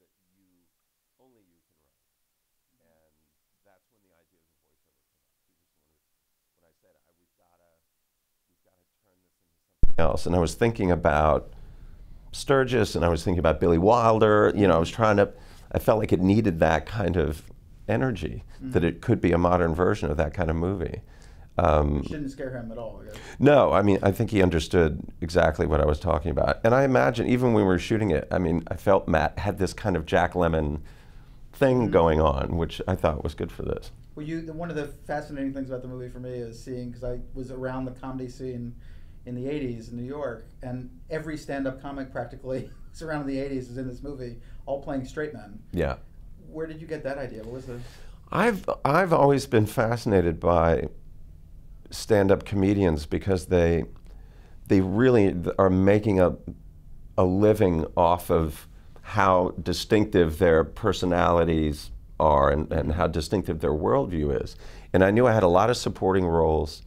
that you only you can write, and that's when the ideas of voiceover came up. He was one of when I said I, we've gotta we've gotta turn this into something else, and I was thinking about Sturges, and I was thinking about Billy Wilder. You know, I was trying to. I felt like it needed that kind of energy, that mm-hmm. it could be a modern version of that kind of movie. Um, Didn't scare him at all. I guess. no, I mean, I think he understood exactly what I was talking about. And I imagine, even when we were shooting it, I mean, I felt Matt had this kind of Jack Lemmon thing going on, which I thought was good for this. Well, you the, one of the fascinating things about the movie for me is seeing because I was around the comedy scene in the '80s in New York, and every stand-up comic practically around the '80s is in this movie, all playing straight men. Yeah. Where did you get that idea? What was the? I've I've always been fascinated by stand-up comedians because they they really are making a a living off of how distinctive their personalities are and, and how distinctive their worldview is. And I knew I had a lot of supporting roles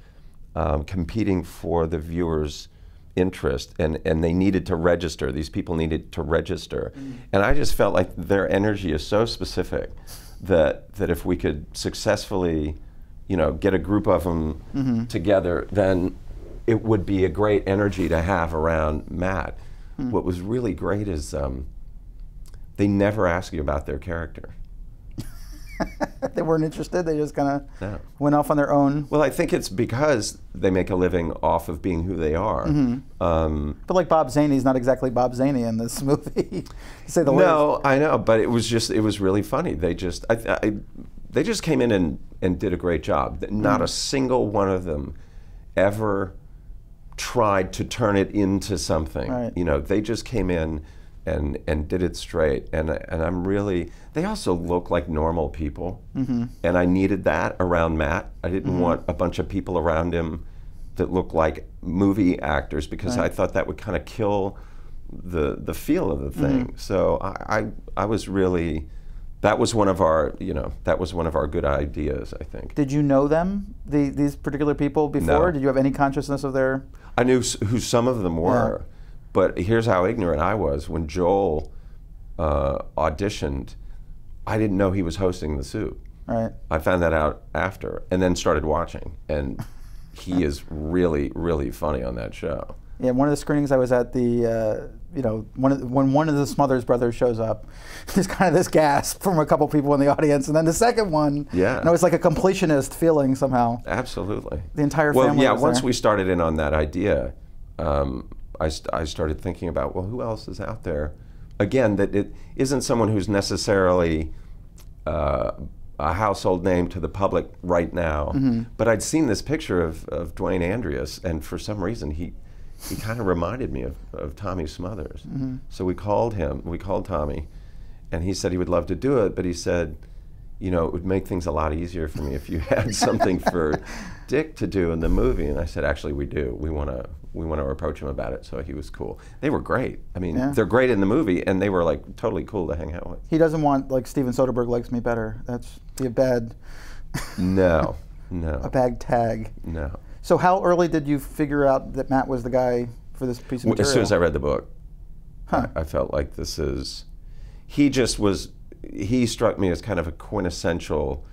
um, competing for the viewer's interest, and, and they needed to register. These people needed to register. And I just felt like their energy is so specific that, that if we could successfully, you know, get a group of them together, then it would be a great energy to have around Matt. What was really great is um, they never ask you about their character. they weren't interested. They just kind of No. went off on their own. Well, I think it's because they make a living off of being who they are. Um, But like Bob Zany's not exactly Bob Zany in this movie, to say the least. no, I know, but it was just it was really funny. They just I, I, they just came in and, and did a great job. Not mm. a single one of them ever tried to turn it into something. Right. You know, they just came in and and did it straight. And and I'm really they also look like normal people, Mm-hmm. and I needed that around Matt. I didn't mm-hmm. want a bunch of people around him that looked like movie actors because I thought that would kind of kill the the feel of the thing. Mm-hmm. So I, I I was really that was one of our you know that was one of our good ideas. I think. Did you know them, the, these particular people, before? No. Did you have any consciousness of their? I knew s- who some of them were, but here's how ignorant I was. When Joel uh, auditioned, I didn't know he was hosting the soup. Right. I found that out after, and then started watching. And he is really, really funny on that show. Yeah, one of the screenings I was at, the uh, you know, one of the, when one of the Smothers brothers shows up, there's kind of this gasp from a couple people in the audience, and then the second one, Yeah. and it was like a completionist feeling somehow. Absolutely. The entire well, family yeah. was Once there. we started in on that idea, um, I, st- I started thinking about well, who else is out there? Again, that it isn't someone who's necessarily uh, a household name to the public right now. Mm-hmm. But I'd seen this picture of, of Dwayne Andreas, and for some reason he he kind of reminded me of, of Tommy Smothers. Mm-hmm. So we called him. We called Tommy, and he said he would love to do it, but he said you know, it would make things a lot easier for me if you had something for Dick to do in the movie. And I said, actually, we do. We want to we want to approach him about it. So he was cool. They were great. I mean, Yeah. they're great in the movie, and they were like totally cool to hang out with. He doesn't want like Steven Soderbergh likes me better. That's be a bad, No, no. a bad tag. no. So how early did you figure out that Matt was the guy for this piece of material? As soon as I read the book, Huh. I, I felt like this is. He just was. He struck me as kind of a quintessential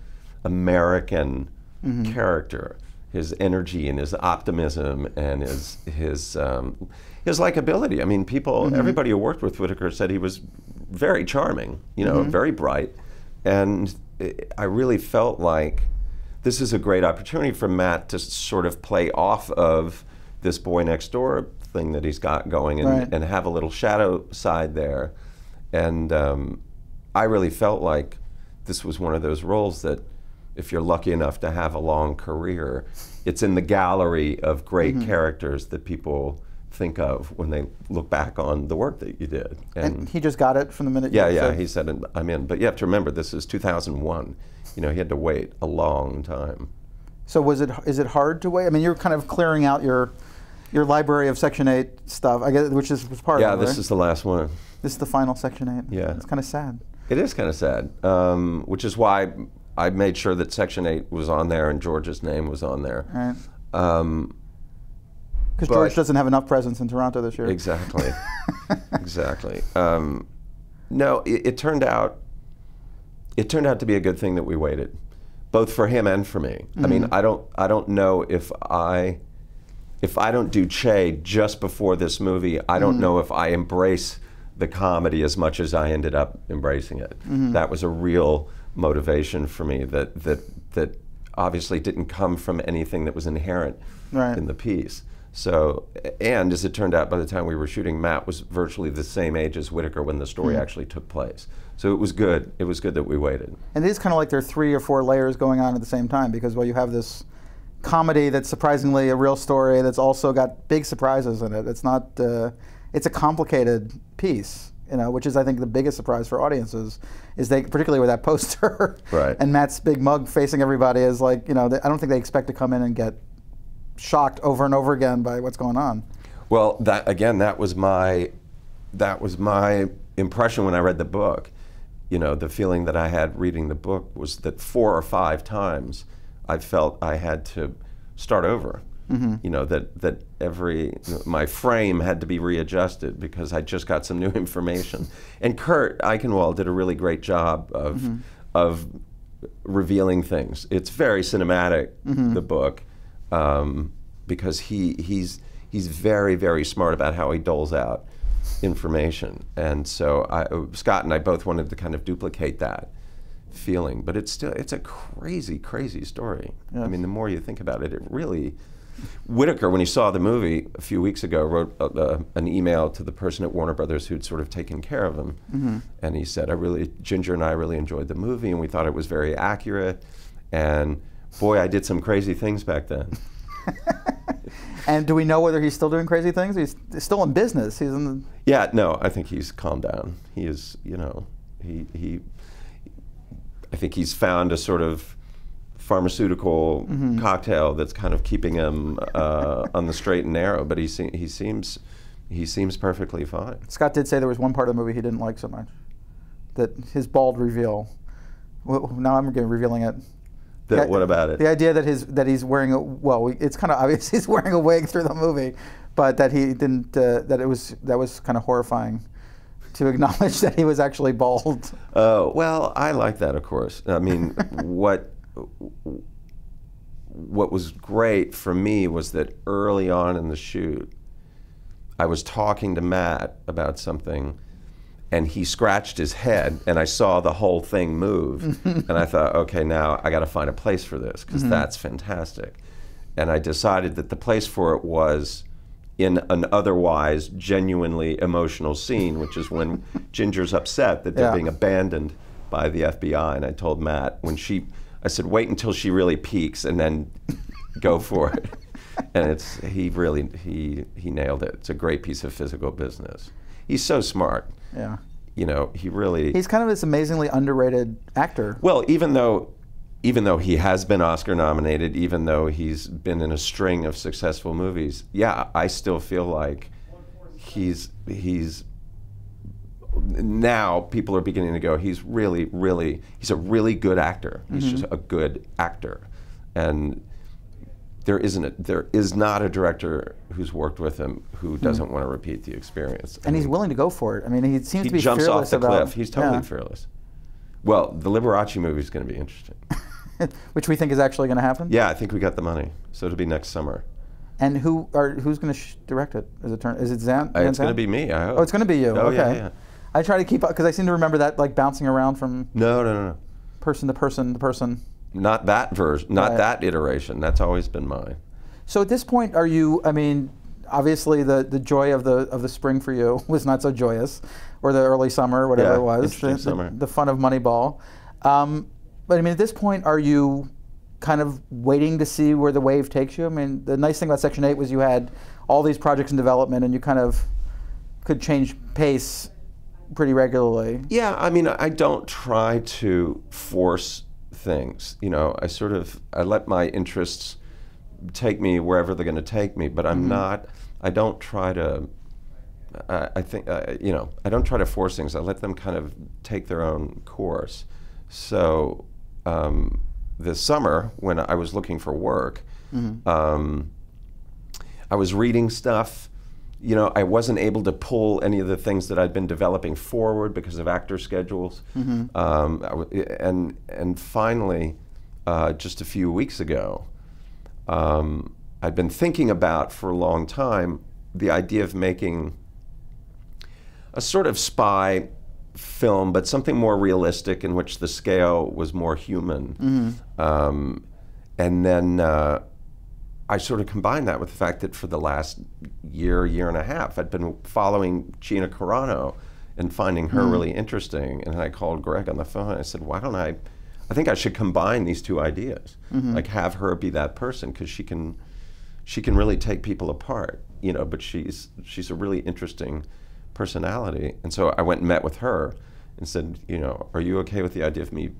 American Mm-hmm. character. His energy and his optimism and his his um, his likability. I mean, people, Mm-hmm. everybody who worked with Whitacre said he was very charming. You know, Mm-hmm. very bright, and i I really felt like this is a great opportunity for Matt to sort of play off of this boy next door thing that he's got going and, Right. and have a little shadow side there. And um, I really felt like this was one of those roles that if you're lucky enough to have a long career, it's in the gallery of great Mm-hmm. characters that people think of when they look back on the work that you did. and he just got it from the minute. Yeah, you yeah, he said, I'm in. But you have to remember, this is 2001. You know, he had to wait a long time. So was it is it hard to wait? I mean, you're kind of clearing out your your library of Section Eight stuff, I guess, which is was part Yeah, of it. this right? is the last one. this is the final Section Eight. Yeah. it's kind of sad. It is kind of sad, um, which is why I made sure that Section 8 was on there and George's name was on there. Right. Um, Because George doesn't have enough presence in Toronto this year. exactly. exactly. Um, no, it, it turned out. It turned out to be a good thing that we waited, both for him and for me. I mean, mm-hmm. I don't. I don't know if I, if I don't do Che just before this movie, I don't mm-hmm. know if I embrace the comedy as much as I ended up embracing it. Mm-hmm. That was a real motivation for me. That that that obviously didn't come from anything that was inherent Right. in the piece. So, and as it turned out, by the time we were shooting, Matt was virtually the same age as Whitacre when the story actually took place. So it was good. It was good that we waited. And it is kind of like there are three or four layers going on at the same time because well, you have this comedy that's surprisingly a real story that's also got big surprises in it. It's not. Uh, it's a complicated piece, you know, which is I think the biggest surprise for audiences is they particularly with that poster Right. and Matt's big mug facing everybody is like you know they, I don't think they expect to come in and get shocked over and over again by what's going on. Well, that again, that was my that was my impression when I read the book. You know, the feeling that I had reading the book was that four or five times I felt I had to start over. Mm-hmm. You know that that every my frame had to be readjusted because I just got some new information. And Kurt Eichenwald did a really great job of mm-hmm. of revealing things. It's very cinematic, mm-hmm. the book, um, because he he's he's very very smart about how he doles out information, and so I, Scott and I both wanted to kind of duplicate that feeling. But it's still it's a crazy crazy story. I mean, the more you think about it, it really. Whitacre, when he saw the movie a few weeks ago, wrote uh, uh, an email to the person at Warner Brothers who'd sort of taken care of him, and he said, "I really, Ginger and I really enjoyed the movie, and we thought it was very accurate, and boy, I did some crazy things back then." And do we know whether he's still doing crazy things? He's still in business. He's in the Yeah, no, I think he's calmed down. He is, you know, he he. I think he's found a sort of pharmaceutical cocktail that's kind of keeping him uh, on the straight and narrow. But he se- he seems he seems perfectly fine. Scott did say there was one part of the movie he didn't like so much. That his bald reveal. Well, now I'm revealing it. That, what about it? The idea that his that he's wearing a well, it's kind of obvious he's wearing a wig through the movie, but that he didn't. Uh, that it was that was kind of horrifying to acknowledge that he was actually bald. Oh well, I like that, of course. I mean, what what was great for me was that early on in the shoot, I was talking to Matt about something, and he scratched his head, and I saw the whole thing move, and I thought, okay, now I got to find a place for this because mm-hmm. that's fantastic, and I decided that the place for it was in an otherwise genuinely emotional scene, which is when Ginger's upset that they're Yeah. being abandoned by the FBI. And I told Matt when she, I said, wait until she really peaks and then go for it. And it's he really he he nailed it. It's a great piece of physical business. He's so smart. Yeah, You know, he really. he's kind of this amazingly underrated actor. Well, even though even though he has been Oscar nominated, even though he's been in a string of successful movies, yeah, I still feel like he's he's now people are beginning to go he's really really he's a really good actor. He's mm-hmm. just a good actor. And there isn't a, there is not a director who's worked with him who doesn't want to repeat the experience. I and he's willing to go for it. I mean, he seems he to be jumps fearless off the about. cliff. He's totally yeah. fearless. Well, the Liberace movie is going to be interesting. which we think is actually going to happen. Yeah, I think we got the money, so it'll be next summer. And who are who's going to sh- direct it? Is it turn? Is it Zan? Uh, it's going to be me. I hope. Oh, it's going to be you. Oh okay. yeah, yeah. I try to keep up because I seem to remember that like bouncing around from No, no, no, no. person to person to person. Not that version. Not Right. that iteration. That's always been mine. So at this point, are you? I mean, obviously the the joy of the of the spring for you was not so joyous, or the early summer, whatever Yeah, it was, the, the- The, fun of Moneyball. Um, but I mean, at this point, are you kind of waiting to see where the wave takes you? I mean, the nice thing about Section Eight was you had all these projects in development, and you kind of could change pace pretty regularly. Yeah, I mean, I don't try to force things. You know, I sort of I let my interests take me wherever they're going to take me, but I'm not. I don't try to. I, I think uh, you know. I don't try to force things. I let them kind of take their own course. So um, this summer, when I was looking for work, um, I was reading stuff you know, I wasn't able to pull any of the things that I'd been developing forward because of actor schedules. Um, I w- and and finally, uh, just a few weeks ago, um, I'd been thinking about for a long time the idea of making a sort of spy film, but something more realistic in which the scale was more human. Um, and then uh, I sort of combined that with the fact that for the last year, year and a half, I'd been following Gina Carano and finding her hmm. really interesting. And I called Greg on the phone. And I said, "Why don't I? I think I should combine these two ideas. Mm-hmm. Like have her be that person because she can, she can really take people apart. You know, but she's she's a really interesting personality. And so I went and met with her and said, you know, are you okay with the idea of me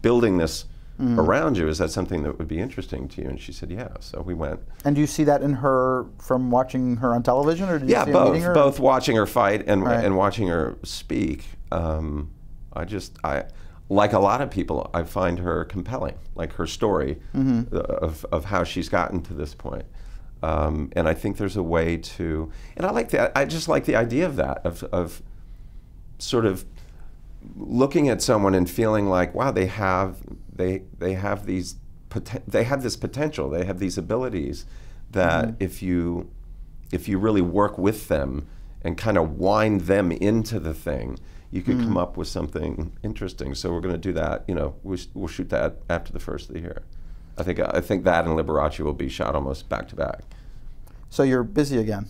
building this?" Around you, is that something that would be interesting to you? And she said, "Yeah." So we went. And do you see that in her from watching her on television, or Yeah, see both. her? Both watching her fight and Right. and watching her speak. Um, I just I like a lot of people. I find her compelling, like her story Mm-hmm. of of how she's gotten to this point. Um, and I think there's a way to, and I like that. I just like the idea of that of of sort of looking at someone and feeling like, wow, they have they they have these they have this potential, they have these abilities that mm-hmm. if you if you really work with them and kind of wind them into the thing, you could come mm. up with something interesting. So we're going to do that. You know, we, we'll shoot that after the first of the year. I think I think that and Liberace will be shot almost back to back. So you're busy again.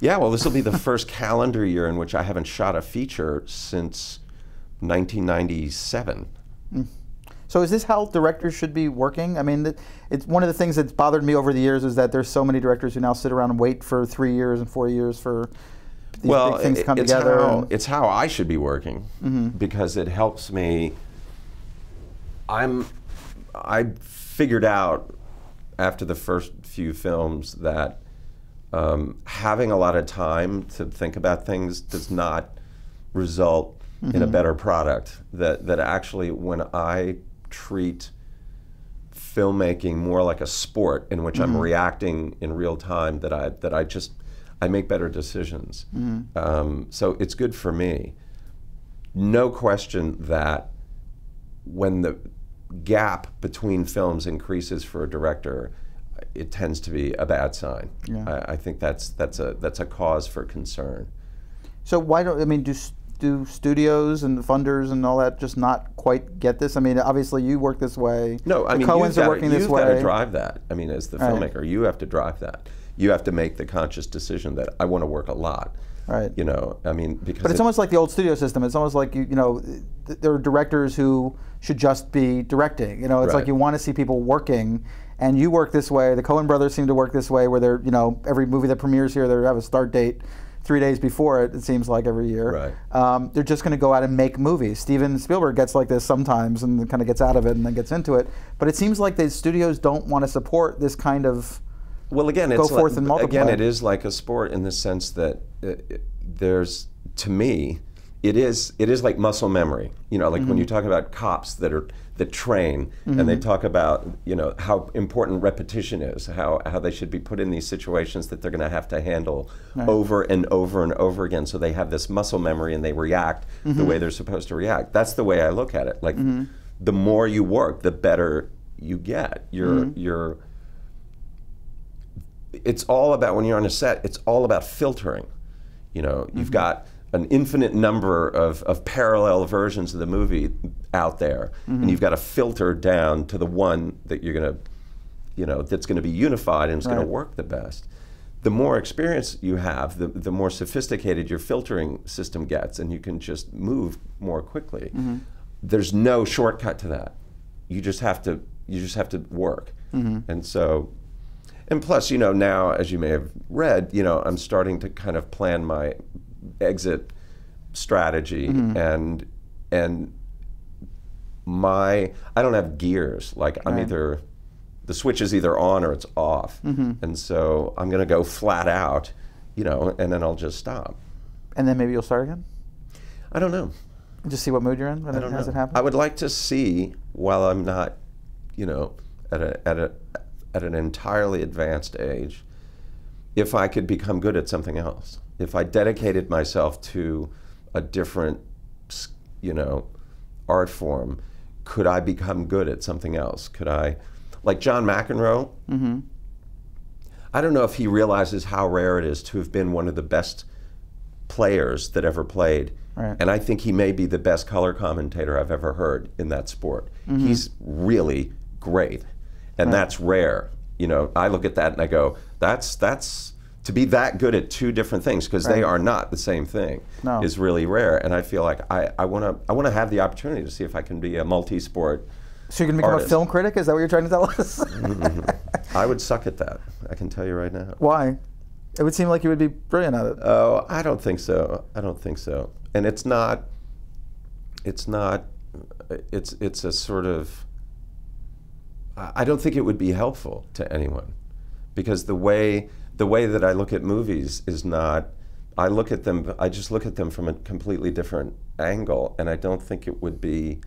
Yeah, well, this will be the first calendar year in which I haven't shot a feature since 1997. Mm. So is this how directors should be working? I mean, it's one of the things that's bothered me over the years is that there's so many directors who now sit around and wait for three years and four years for these well, big things to come it's together. How, it's how I should be working because it helps me. I'm. I figured out after the first few films that um, having a lot of time to think about things does not result in a Mm-hmm. better product. That that actually, when I treat filmmaking more like a sport in which Mm-hmm. I'm reacting in real time, that I that I just I make better decisions. Mm-hmm. Um, so it's good for me. No question that when the gap between films increases for a director, it tends to be a bad sign. Yeah. I, I think that's that's a that's a cause for concern. So why don't I mean do do studios and funders and all that just not quite get this? I mean, obviously you work this way. No, I the mean Coens are working this way. you've got to drive that. I mean, as the Right. filmmaker, you have to drive that. You have to make the conscious decision that I want to work a lot. Right. You know, I mean, because But it's it- almost like the old studio system. It's almost like you, you know, th- there are directors who should just be directing. You know, it's Right. like you want to see people working, and you work this way. The Coen brothers seem to work this way, where they're, you know, every movie that premieres here, they have a start date three days before it. It seems like every year. Right. Um, they're just going to go out and make movies. Steven Spielberg gets like this sometimes, and kind of gets out of it and then gets into it. But it seems like the studios don't want to support this kind of. Well, again, Go it's forth like, and multiply. again, it is like a sport in the sense that uh, there's, to me, it is it is like muscle memory. You know, like when Mm-hmm. you talk about cops that are that train and they talk about you know how important repetition is, how how they should be put in these situations that they're going to have to handle over and over and over again, so they have this muscle memory and they react Mm-hmm. the way they're supposed to react. That's the way I look at it. Like the more you work, the better you get. You're Mm-hmm. you're it's all about when you're on a set it's all about filtering you know you've Mm-hmm. got an infinite number of, of parallel versions of the movie out there Mm-hmm. and you've got to filter down to the one that you're going to you know that's going to be unified and it's going to work the best the more experience you have the, the more sophisticated your filtering system gets and you can just move more quickly Mm-hmm. there's no shortcut to that you just have to you just have to work Mm-hmm. and so and plus, you know, now as you may have read, you know, I'm starting to kind of plan my exit strategy mm-hmm. and and my I don't have gears. Like I'm Right. either the switch is either on or it's off. Mm-hmm. And so I'm going to go flat out, you know, and then I'll just stop. And then maybe you'll start again. I don't know. Just see what mood you're in when I don't has know. it. I would like to see while I'm not, you know, at a at a at an entirely advanced age, if I could become good at something else. If I dedicated myself to a different, you know, art form, could I become good at something else? Could I, like John McEnroe? Mm-hmm. I don't know if he realizes how rare it is to have been one of the best players that ever played. Right. And I think he may be the best color commentator I've ever heard in that sport. He's really great. And that's rare. You know, I look at that and I go, that's that's to be that good at two different things because they are not the same thing No. is really rare. And I feel like I, I wanna I wanna have the opportunity to see if I can be a multi sport So you're gonna become Artist. a film critic? Is that what you're trying to tell us? Mm-hmm. I would suck at that. I can tell you right now. Why? It would seem like you would be brilliant at it. Oh, I don't think so. I don't think so. And it's not. It's not. It's it's a sort of. I don't think it would be helpful to anyone, because the way the way that I look at movies is not. I look at them. I just look at them from a completely different angle, and I don't think it would be.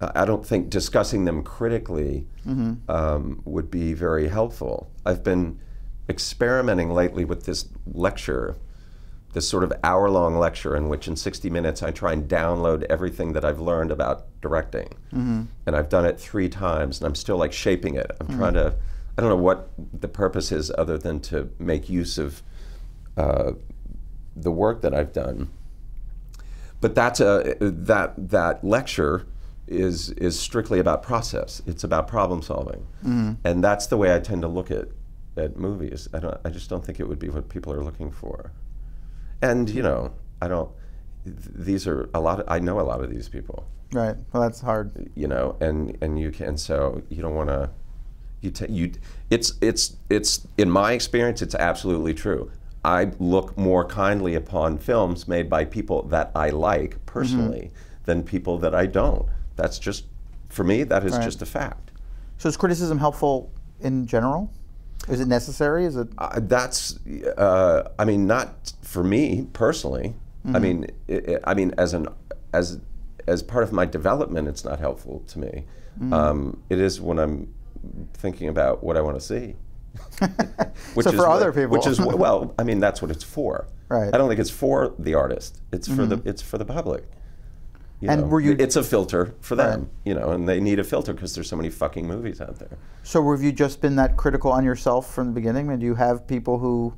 I don't think discussing them critically mm-hmm. um, would be very helpful. I've been experimenting lately with this lecture, this sort of hour long lecture in which, in 60 minutes, I try and download everything that I've learned about directing. Mm-hmm. And I've done it three times, and I'm still like shaping it. I'm mm-hmm. trying to, I don't know what the purpose is other than to make use of uh, the work that I've done but that's a that that lecture is is strictly about process. It's about problem solving, and that's the way I tend to look at at movies. I don't. I just don't think it would be what people are looking for. And you know, I don't. These are a lot. Of, I know a lot of these people. Right. Well, that's hard. You know, and and you can. So you don't want to. You ta you. It's it's it's in my experience. It's absolutely true. I look more kindly upon films made by people that I like personally than people that I don't. That's just for me. That is Right. just a fact. So is criticism helpful in general? Is it necessary? Is it? Uh, that's. Uh, I mean, not for me personally. I mean, i i I mean, as an as as part of my development, it's not helpful to me. Um, it is when I'm thinking about what I want to see. Which So is for what- other people. which is well, I mean, that's what it's for. Right. Mm-hmm. I don't think it's for the artist. It's for the it's for the public. You And know? were you- It's a filter for them, Right. you know, and they need a filter because there's so many fucking movies out there. So have you just been that critical on yourself from the beginning? And do you have people who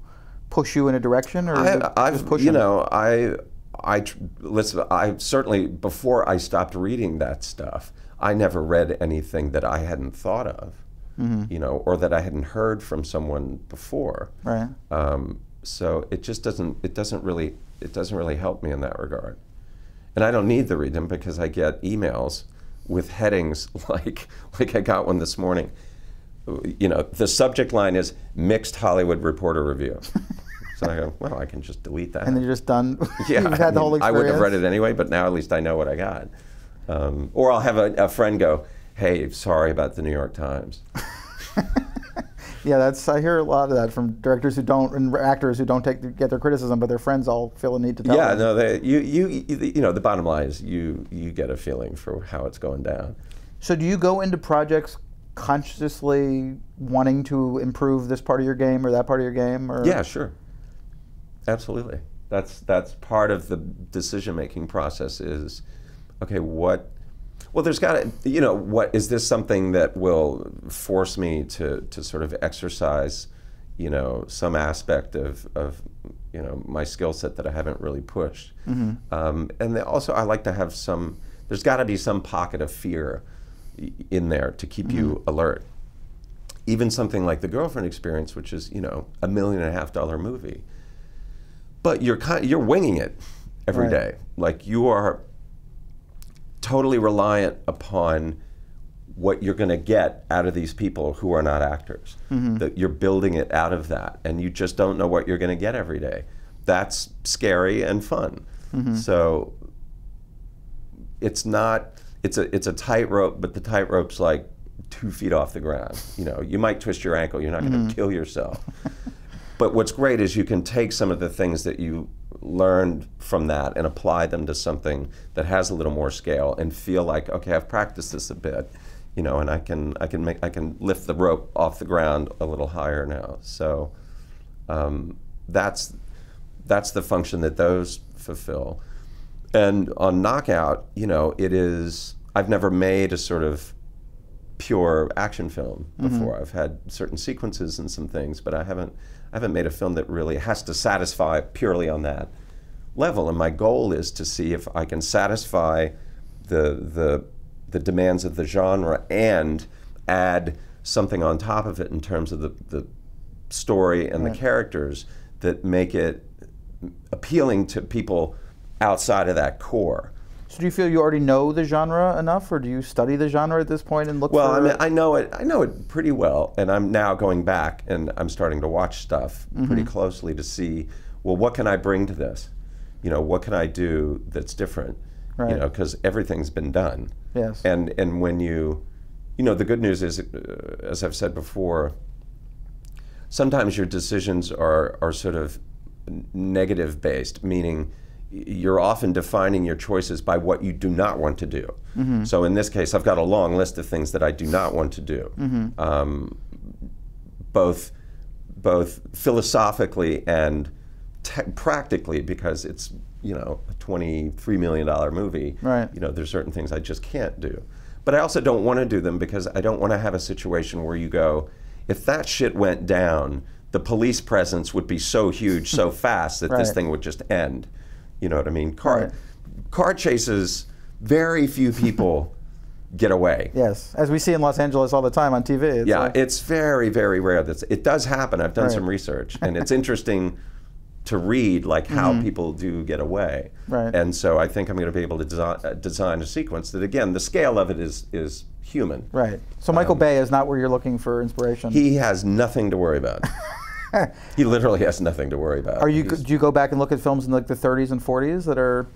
push you in a direction, or I, pushing? you know, I, I, listen, I certainly before I stopped reading that stuff, I never read anything that I hadn't thought of, Mm-hmm. you know, or that I hadn't heard from someone before. Right. Um, so it just doesn't, it doesn't really, it doesn't really help me in that regard. And I don't need to read them because I get emails with headings like, like I got one this morning. You know, the subject line is mixed Hollywood Reporter review. so I go, well, I can just delete that. And then you're just done. Yeah, You've had the I, mean, I wouldn't have read it anyway, but now at least I know what I got. Um, or I'll have a, a friend go, "Hey, sorry about the New York Times." Yeah, that's. I hear a lot of that from directors who don't and actors who don't take get their criticism, but their friends all feel a need to tell them. yeah, them. no, they, you, you, you, you know, the bottom line is you, you get a feeling for how it's going down. So do you go into projects consciously wanting to improve this part of your game or that part of your game? Or Yeah, sure, absolutely. That's that's part of the decision making process. Is okay, what? Well, there's got to, you know, what is this something that will force me to to sort of exercise, you know, some aspect of of you know my skill set that I haven't really pushed. Um, and also, I like to have some. There's got to be some pocket of fear in there to keep you alert even something like the girlfriend experience, which is you know a million and a half dollar movie, but you're kind you're winging it every Right. day. Like you are totally reliant upon what you're going to get out of these people who are not actors. Mm-hmm. That you're building it out of that, and you just don't know what you're going to get every day. That's scary and fun. Mm-hmm. So it's not it's a it's a tightrope, but the tightrope's like two feet off the ground. You know, you might twist your ankle. You're not going to mm-hmm. kill yourself. but what's great is you can take some of the things that you learned from that and apply them to something that has a little more scale and feel like okay, I've practiced this a bit. You know, and I can I can make I can lift the rope off the ground a little higher now. So Um, that's that's the function that those fulfill. And on Knockout, you know, it is. I've never made a sort of pure action film before. I've had certain sequences and some things, but I haven't. I haven't made a film that really has to satisfy purely on that level. And my goal is to see if I can satisfy the the the demands of the genre and add something on top of it in terms of the, the story and the characters that make it appealing to people outside of that core. So do you feel you already know the genre enough, or do you study the genre at this point and look Well, for? I mean, I know it. I know it pretty well, and I'm now going back and I'm starting to watch stuff pretty closely to see, well, what can I bring to this? You know, what can I do that's different? Right. You know, because everything's been done. yes. And and when you, you know, the good news is, uh, as I've said before, sometimes your decisions are are sort of negative based, meaning you're often defining your choices by what you do not want to do. So in this case, I've got a long list of things that I do not want to do, um, both both philosophically and practically, because it's you know a twenty three million dollar movie. Right. You know, there's certain things I just can't do. But I also don't want to do them because I don't want to have a situation where you go, if that shit went down, the police presence would be so huge, so fast that this thing would just end. You know what I mean? Car, Right. car chases, very few people get away. yes, as we see in Los Angeles all the time on TV. It's Yeah, like- it's very, very rare. That it does happen. I've done Right. some research, and it's interesting to read like how people do get away. Right. And so I think I'm going to be able to design, uh, design a sequence that, again, the scale of it is is human. right. So Michael Bay is not where you're looking for inspiration. Um, He has nothing to worry about. he literally has nothing to worry about. Are you? He's- Do you go back and look at films in like the 30s and 40s that are,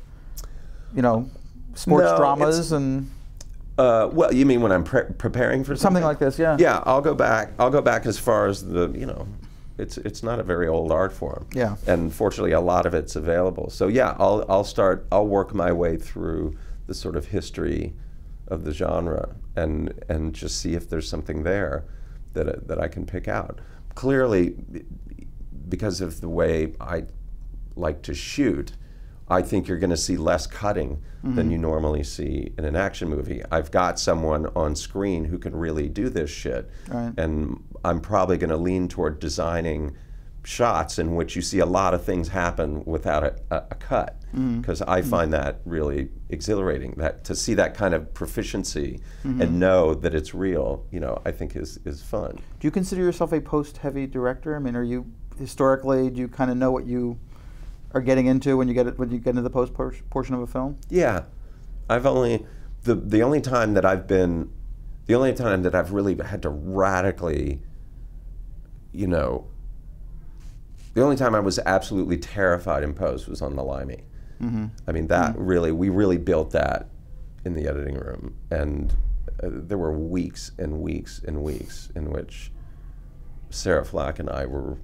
you know, sports No, dramas and Uh, well, you mean when I'm pre- preparing for something like this? Yeah. Yeah, I'll go back. I'll go back as far as the you know, it's it's not a very old art form. Yeah. And fortunately, a lot of it's available. So yeah, I'll I'll start. I'll work my way through the sort of history of the genre and and just see if there's something there that that I can pick out. Clearly, because of the way I like to shoot, I think you're going to see less cutting than you mm-hmm. normally see in an action movie. I've got someone on screen who can really do this shit, Right. and I'm probably going to lean toward designing shots in which you see a lot of things happen without a, a, a cut, mm-hmm. because I mm-hmm. find that really exhilarating. That to see that kind of proficiency and mm-hmm. know that it's real, you know, I think is is fun. Do you consider yourself a post-heavy director? I mean, are you historically? Do you kind of know what you are getting into when you get it when you get into the post por- portion of a film? Yeah, I've only the the only time that I've been, the only time that I've really had to radically, you know, the only time I was absolutely terrified in post was on the Limey. Mm-hmm. I mean, that really we really built that in the editing room, and uh, there were weeks and weeks and weeks in which Sarah Flack and I were.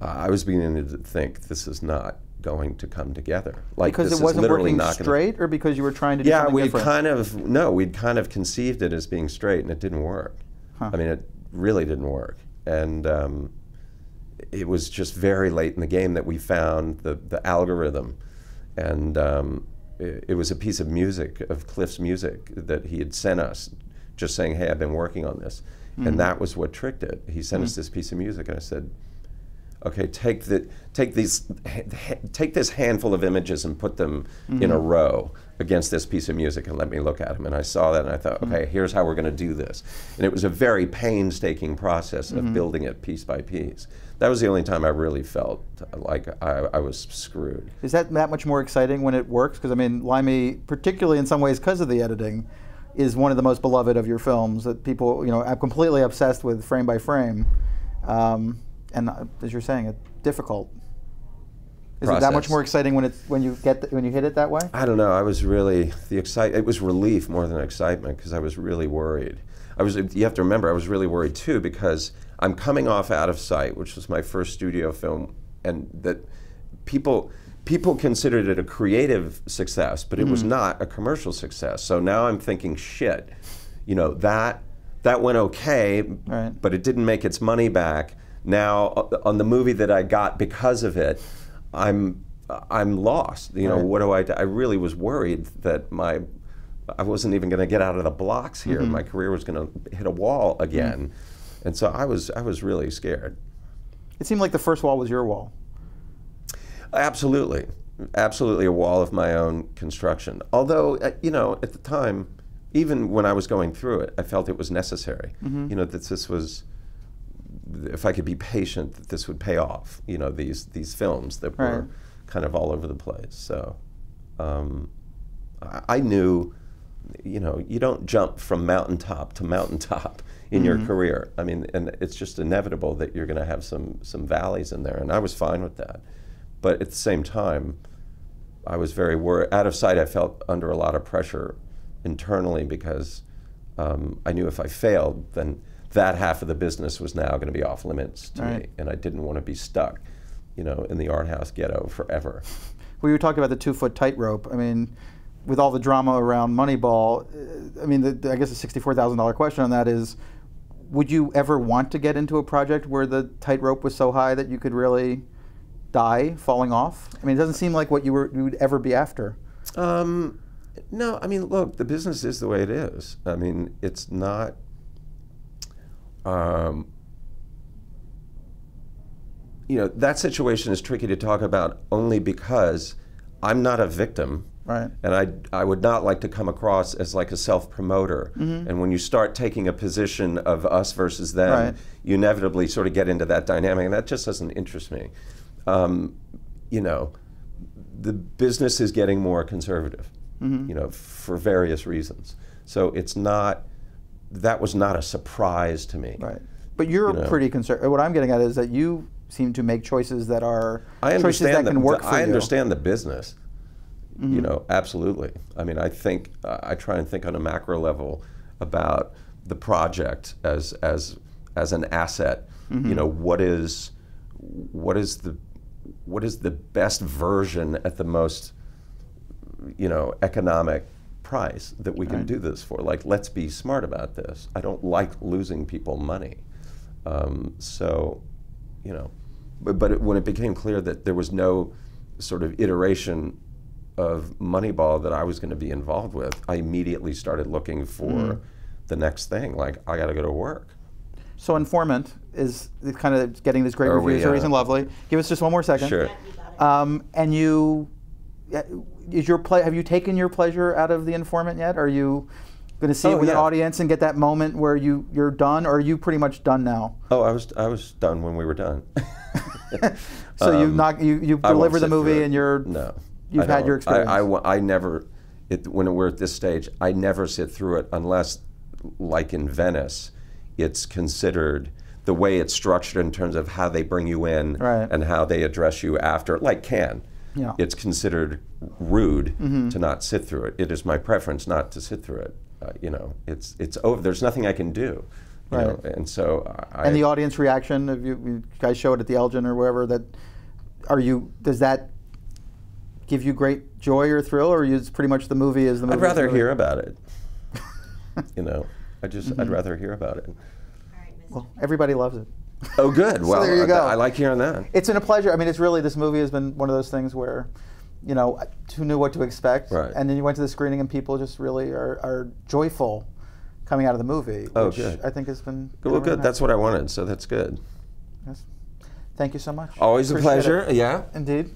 I was beginning to think this is not going to come together. Like Because this it wasn't literally working straight, or because you were trying to do yeah, we kind of no, we'd kind of conceived it as being straight, and it didn't work. Huh. I mean, it really didn't work, and um, it was just very late in the game that we found the the algorithm, and um, it, it was a piece of music of Cliff's music that he had sent us, just saying, "Hey, I've been working on this," Mm. and that was what tricked it. He sent us this piece of music, and I said okay, take the take these ha- take this handful of images and put them in a row against this piece of music and let me look at them. And I saw that and I thought, okay, here's how we're going to do this. And it was a very painstaking process of building it piece by piece. That was the only time I really felt like I, I was screwed. Is that that much more exciting when it works? Because I mean, Limey, particularly in some ways because of the editing, is one of the most beloved of your films. That people, you know, are completely obsessed with frame by frame. Um, and uh, as you're saying, it's difficult. Is it that much more exciting when it when you get the, when you hit it that way? I don't know. I was really the excite. It was relief more than excitement because I was really worried. I was. You have to remember, I was really worried too because I'm coming off Out of Sight, which was my first studio film, and that people people considered it a creative success, but it was not a commercial success. So now I'm thinking, shit, you know that that went okay, Right. but it didn't make its money back. now uh, on the movie that I got because of it, I'm I'm lost. You know, Right. what do I? do? I really was worried that my I wasn't even going to get out of the blocks here. Mm-hmm. My career was going to hit a wall again, and so I was I was really scared. It seemed like the first wall was your wall. Absolutely, absolutely a wall of my own construction. Although uh, you know, at the time, even when I was going through it, I felt it was necessary. Mm-hmm. You know that this was, if I could be patient, that this would pay off. You know these these films that were Right. kind of all over the place. So, um, I, I knew, you know, you don't jump from mountaintop to mountaintop in Mm-hmm. your career. I mean, and it's just inevitable that you're going to have some some valleys in there, and I was fine with that. But at the same time, I was very worried. Out of sight, I felt under a lot of pressure internally because um, I knew if I failed, then that half of the business was now going to be off limits to me, and I didn't want to be stuck, you know, in the art house ghetto forever. We were talking about the two foot tightrope. I mean, with all the drama around Moneyball, uh, I mean, the, I guess the sixty-four thousand dollar question on that is, would you ever want to get into a project where the tightrope was so high that you could really die falling off? I mean, it doesn't seem like what you were you would ever be after. Um, no, I mean, look, the business is the way it is. I mean, it's not. Um, you know, that situation is tricky to talk about only because I'm not a victim. Right. And I, I would not like to come across as like a self promoter. And when you start taking a position of us versus them, Right. you inevitably sort of get into that dynamic, and that just doesn't interest me. Um, you know, the business is getting more conservative, you know, for various reasons. So it's not, that was not a surprise to me. Right. But you're You know. pretty concerned. What I'm getting at is that you seem to make choices that are I choices that the, can work the- for I you. I understand the business. Mm-hmm. You know, absolutely. I mean, I think uh, I try and think on a macro level about the project as as as an asset. Mm-hmm. You know, what is what is the what is the best version at the most you know economic price that we can Right. do this for like let's be smart about this i don't like losing people money um, so you know but, but it, when it became clear that there was no sort of iteration of moneyball that i was going to be involved with i immediately started looking for Mm. the next thing like i got to go to work So informant is kind of getting this great Are reviews. Are uh, lovely. Give us just one more second. sure Um, and you, is your play? Have you taken your pleasure out of the informant yet? Are you going to see Oh, it with an yeah. audience and get that moment where you you're done, or are you pretty much done now? oh i was i was done when we were done So you Um, knock you you deliver the movie and you're no. You've had your don't. I- experience. I, I never, it, when we're at this stage, I never sit through it unless, like in Venice, it's considered the way it's structured in terms of how they bring you in Right. and how they address you after, like Cannes. Yeah. It's considered rude to not sit through it. It is my preference not to sit through it. Uh, you know, it's it's over. There's nothing I can do. You know, Right. and so I. and the audience reaction, if you, you guys show it at the Elgin or wherever, that are you? Does that give you great joy or thrill, or is pretty much the movie is the movie? I'd rather is hear about it. you know, I just Mm-hmm. I'd rather hear about it. All right, Well, everybody loves it. Oh, good. Well, there you I- go. I, like hearing that. It's been a pleasure. I mean, it's really this movie has been one of those things where, you know, who knew what to expect, Right. and then you went to the screening and people just really are, are joyful coming out of the movie. Oh, which good. I think has been Well, really good. nice. That's what I wanted. So that's good. Yes. Thank you so much. Always a pleasure. it. Yeah. Indeed.